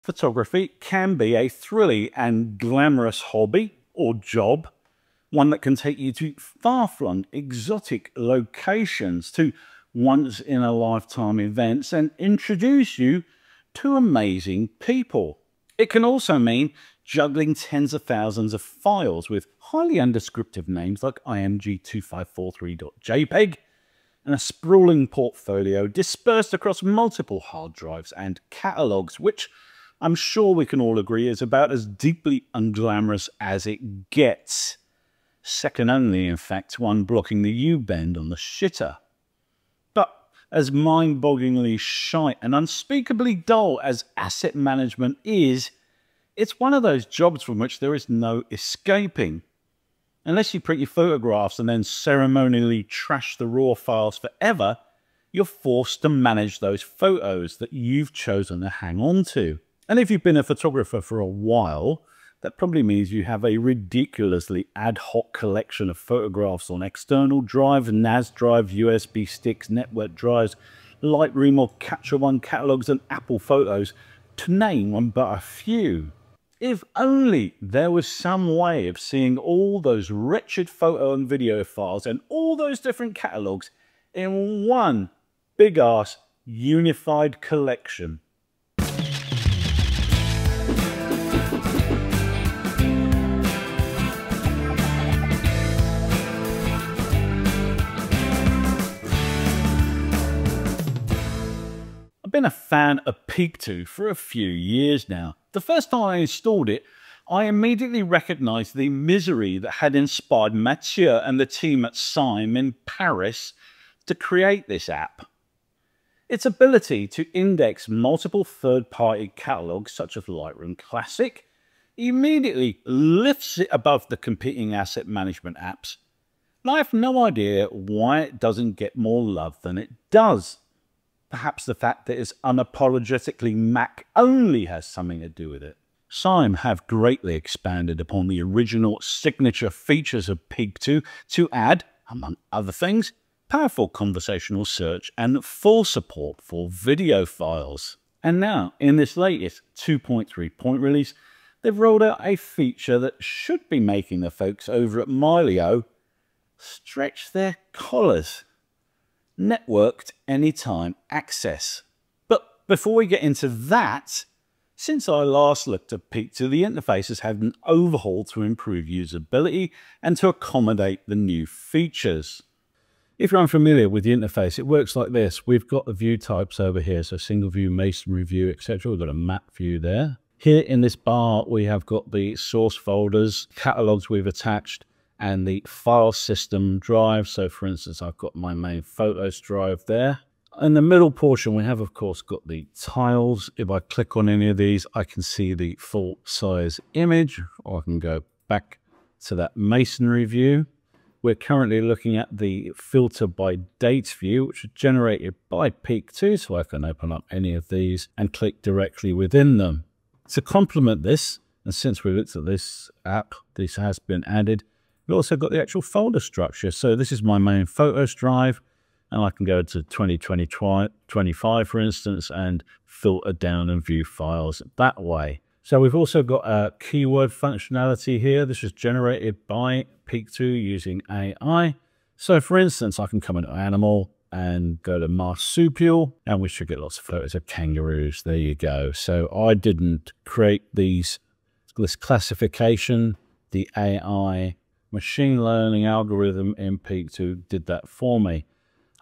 Photography can be a thrilling and glamorous hobby or job, one that can take you to far-flung exotic locations, to once-in-a-lifetime events and introduce you to amazing people. It can also mean juggling tens of thousands of files with highly undescriptive names like img2543.jpg and a sprawling portfolio dispersed across multiple hard drives and catalogues, which I'm sure we can all agree is about as deeply unglamorous as it gets. Second only, in fact, to one blocking the U-bend on the shitter. But as mind-bogglingly shy and unspeakably dull as asset management is, it's one of those jobs from which there is no escaping. Unless you print your photographs and then ceremonially trash the raw files forever, you're forced to manage those photos that you've chosen to hang on to. And if you've been a photographer for a while, that probably means you have a ridiculously ad hoc collection of photographs on external drives, NAS drives, USB sticks, network drives, Lightroom or Capture One catalogs, and Apple Photos, to name but a few. If only there was some way of seeing all those wretched photo and video files and all those different catalogues in one big ass unified collection. I've been a fan of Peakto for a few years now. The first time I installed it, I immediately recognized the misery that had inspired Mathieu and the team at Cyme in Paris to create this app. Its ability to index multiple third-party catalogs such as Lightroom Classic immediately lifts it above the competing asset management apps. And I have no idea why it doesn't get more love than it does. Perhaps the fact that it's unapologetically Mac only has something to do with it. Cyme have greatly expanded upon the original signature features of Peakto to add, among other things, powerful conversational search and full support for video files. And now, in this latest 2.3 point release, they've rolled out a feature that should be making the folks over at Mylio stretch their collars networked anytime access. But before we get into that, since I last looked at Peakto, the interface has had an overhaul to improve usability and to accommodate the new features. If you're unfamiliar with the interface, it works like this. We've got the view types over here, so single view, masonry view, etc. We've got a map view there. Here in this bar, we have got the source folders, catalogs we've attached, and the file system drive. So for instance, I've got my main photos drive there. In the middle portion, we have, of course, got the tiles. If I click on any of these, I can see the full size image, or I can go back to that masonry view. We're currently looking at the filter by date view, which is generated by Peakto, so I can open up any of these and click directly within them. To complement this, and since we looked at this app, this has been added, We've also got the actual folder structure. So this is my main photos drive, and I can go to 2025, for instance, and filter down and view files that way. So we've also got a keyword functionality here. This is generated by Peakto using AI. So for instance, I can come into animal and go to marsupial and we should get lots of photos of kangaroos. There you go. So I didn't create these this classification. The AI machine learning algorithm in Peakto did that for me.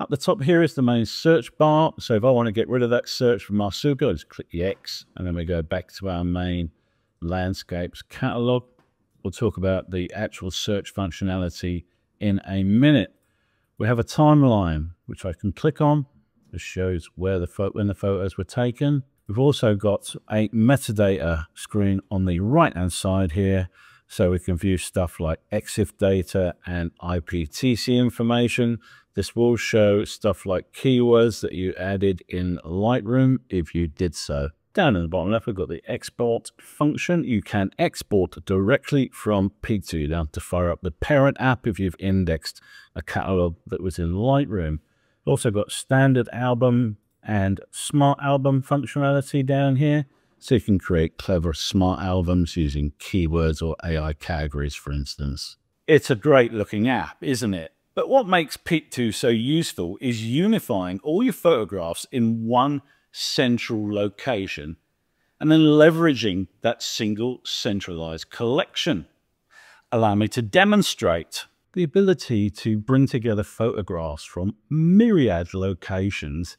Up the top here is the main search bar. So if I want to get rid of that search from Marsupial, I just click the X and then we go back to our main landscapes catalog. We'll talk about the actual search functionality in a minute. We have a timeline, which I can click on. This shows where the when the photos were taken. We've also got a metadata screen on the right-hand side here, so we can view stuff like EXIF data and IPTC information. This will show stuff like keywords that you added in Lightroom if you did so. Down in the bottom left, we've got the export function. You can export directly from Peakto. down to fire up the parent app if you've indexed a catalog that was in Lightroom. Also got standard album and smart album functionality down here. So you can create clever smart albums using keywords or AI categories, for instance. It's a great looking app, isn't it? But what makes Peakto so useful is unifying all your photographs in one central location and then leveraging that single centralized collection. Allow me to demonstrate the ability to bring together photographs from myriad locations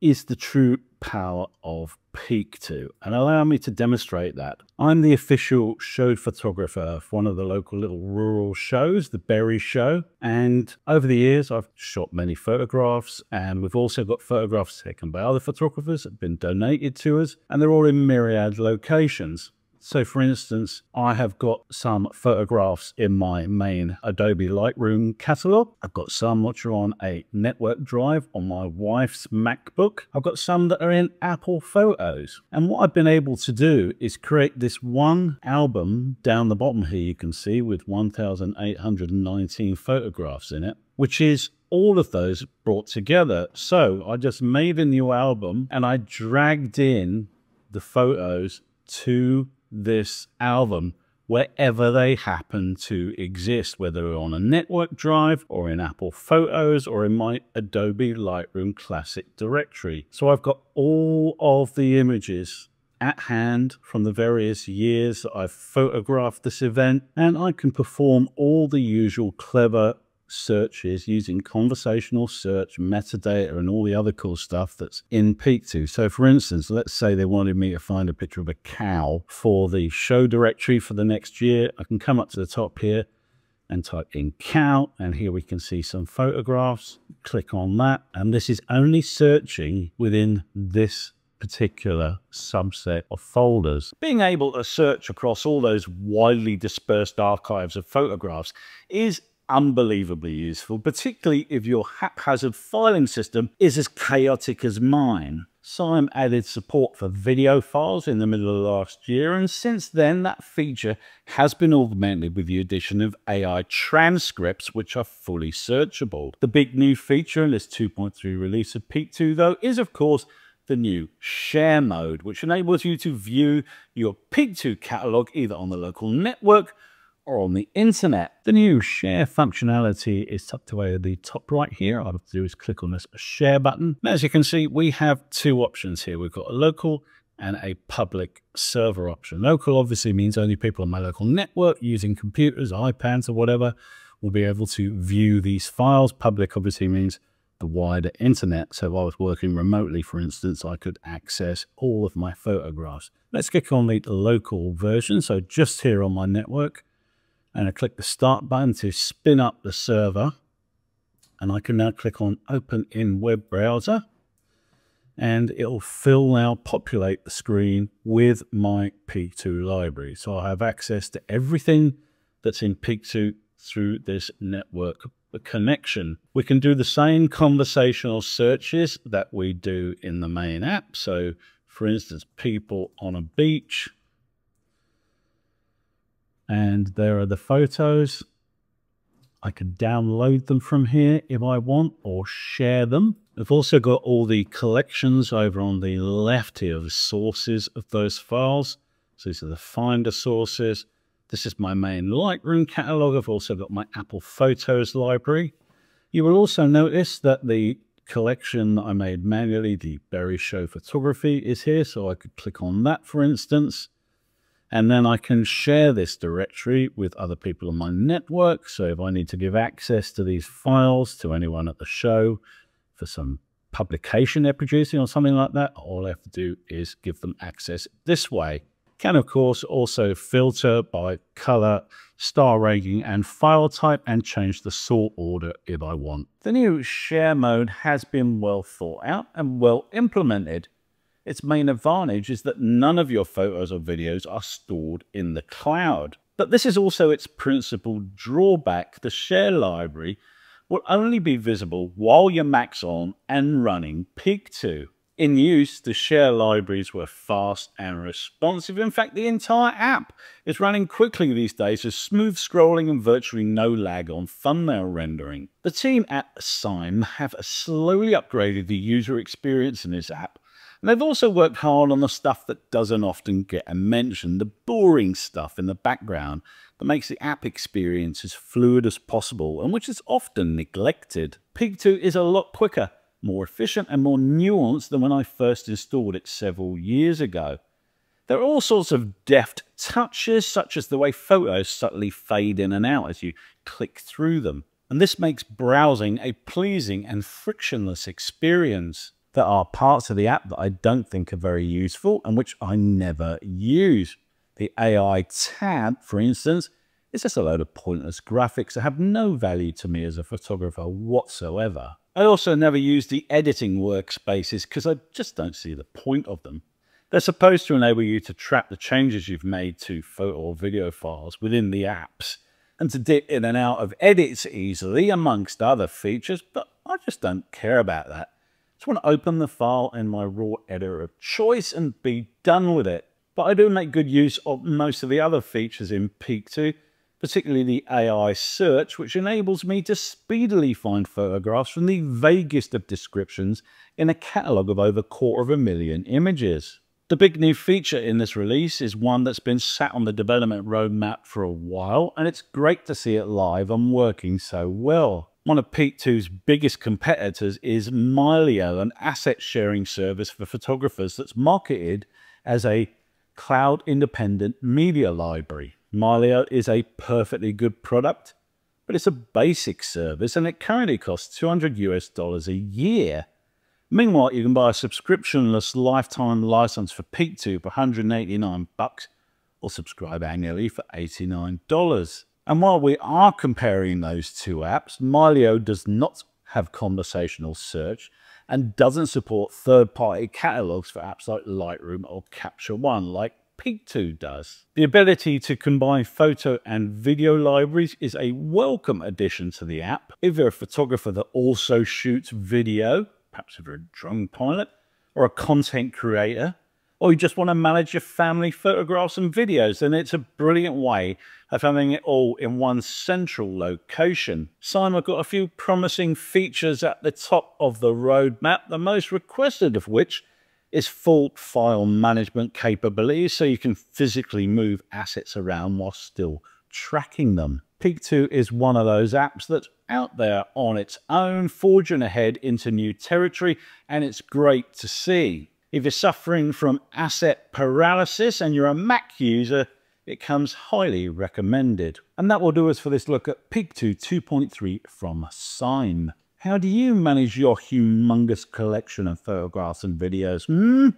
is the true power of Peakto, and allow me to demonstrate that. I'm the official show photographer for one of the local little rural shows, the Berry Show. And over the years, I've shot many photographs and we've also got photographs taken by other photographers that have been donated to us and they're all in myriad locations. So for instance, I have got some photographs in my main Adobe Lightroom catalog. I've got some which are on a network drive on my wife's MacBook. I've got some that are in Apple Photos. And what I've been able to do is create this one album down the bottom here you can see with 1,819 photographs in it, which is all of those brought together. So I just made a new album and I dragged in the photos to this album wherever they happen to exist, whether on a network drive or in Apple Photos or in my Adobe Lightroom Classic directory. So I've got all of the images at hand from the various years that I've photographed this event, and I can perform all the usual clever searches using conversational search, metadata, and all the other cool stuff that's in Peakto. So, for instance, let's say they wanted me to find a picture of a cow for the show directory for the next year. I can come up to the top here and type in cow, and here we can see some photographs. Click on that, and this is only searching within this particular subset of folders. Being able to search across all those widely dispersed archives of photographs is unbelievably useful, particularly if your haphazard filing system is as chaotic as mine. Cyme added support for video files in the middle of last year, and since then that feature has been augmented with the addition of AI transcripts, which are fully searchable. The big new feature in this 2.3 release of Peakto, though, is of course the new share mode, which enables you to view your Peakto catalog either on the local network or on the internet. The new share functionality is tucked away at the top right here. All I have to do is click on this share button. And as you can see, we have two options here. We've got a local and a public server option. Local obviously means only people on my local network using computers, iPads or whatever will be able to view these files. Public obviously means the wider internet. So if I was working remotely, for instance, I could access all of my photographs. Let's click on the local version. So just here on my network, and I click the start button to spin up the server and I can now click on open in web browser and it'll fill now populate the screen with my Peakto library. So I have access to everything that's in Peakto through this network connection. We can do the same conversational searches that we do in the main app. So for instance, people on a beach, and there are the photos. I can download them from here if I want or share them. I've also got all the collections over on the left here, the sources of those files. So these are the Finder sources. This is my main Lightroom catalog. I've also got my Apple Photos library. You will also notice that the collection that I made manually, the Berry Show Photography, is here. So I could click on that, for instance. And then I can share this directory with other people on my network. So if I need to give access to these files to anyone at the show for some publication they're producing or something like that, all I have to do is give them access this way. Can, of course, also filter by color, star rating, and file type and change the sort order if I want. The new share mode has been well thought out and well implemented. Its main advantage is that none of your photos or videos are stored in the cloud. But this is also its principal drawback. The share library will only be visible while your Mac's on and running Peakto. In use, the share libraries were fast and responsive. In fact, the entire app is running quickly these days with smooth scrolling and virtually no lag on thumbnail rendering. The team at Cyme have slowly upgraded the user experience in this app And they've also worked hard on the stuff that doesn't often get a mention, the boring stuff in the background that makes the app experience as fluid as possible and which is often neglected. Peakto is a lot quicker, more efficient and more nuanced than when I first installed it several years ago. There are all sorts of deft touches, such as the way photos subtly fade in and out as you click through them. And this makes browsing a pleasing and frictionless experience. There are parts of the app that I don't think are very useful and which I never use. The AI tab, for instance, is just a load of pointless graphics that have no value to me as a photographer whatsoever. I also never use the editing workspaces because I just don't see the point of them. They're supposed to enable you to track the changes you've made to photo or video files within the apps and to dip in and out of edits easily, amongst other features, but I just don't care about that. Just want to open the file in my raw editor of choice and be done with it. But I do make good use of most of the other features in Peakto, particularly the AI search, which enables me to speedily find photographs from the vaguest of descriptions in a catalogue of over a quarter of a million images. The big new feature in this release is one that's been sat on the development roadmap for a while, and it's great to see it live and working so well. One of Peakto's biggest competitors is Mylio, an asset sharing service for photographers that's marketed as a cloud independent media library. Mylio is a perfectly good product, but it's a basic service and it currently costs 200 US dollars a year. Meanwhile, you can buy a subscriptionless lifetime license for Peakto for 189 bucks or subscribe annually for $89. And while we are comparing those two apps, Mylio does not have conversational search and doesn't support third-party catalogs for apps like Lightroom or Capture One, like Peakto does. The ability to combine photo and video libraries is a welcome addition to the app. If you're a photographer that also shoots video, perhaps if you're a drone pilot or a content creator, or you just want to manage your family photographs and videos, then it's a brilliant way of having it all in one central location. Cyme have got a few promising features at the top of the roadmap, the most requested of which is full file management capabilities, so you can physically move assets around while still tracking them. Peakto is one of those apps that's out there on its own, forging ahead into new territory, and it's great to see. If you're suffering from asset paralysis and you're a Mac user, it comes highly recommended. And that will do us for this look at Peakto 2.3 from Cyme. How do you manage your humongous collection of photographs and videos? Hmm?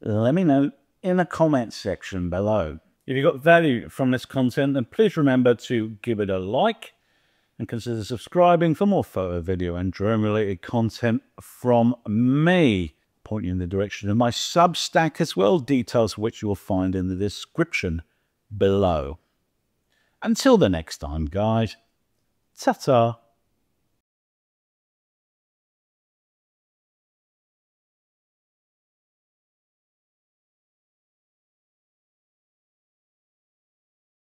Let me know in the comments section below. If you got value from this content, then please remember to give it a like and consider subscribing for more photo, video, and drone related content from me. Point you in the direction of my Substack as well, details which you will find in the description below. Until the next time, guys, ta ta.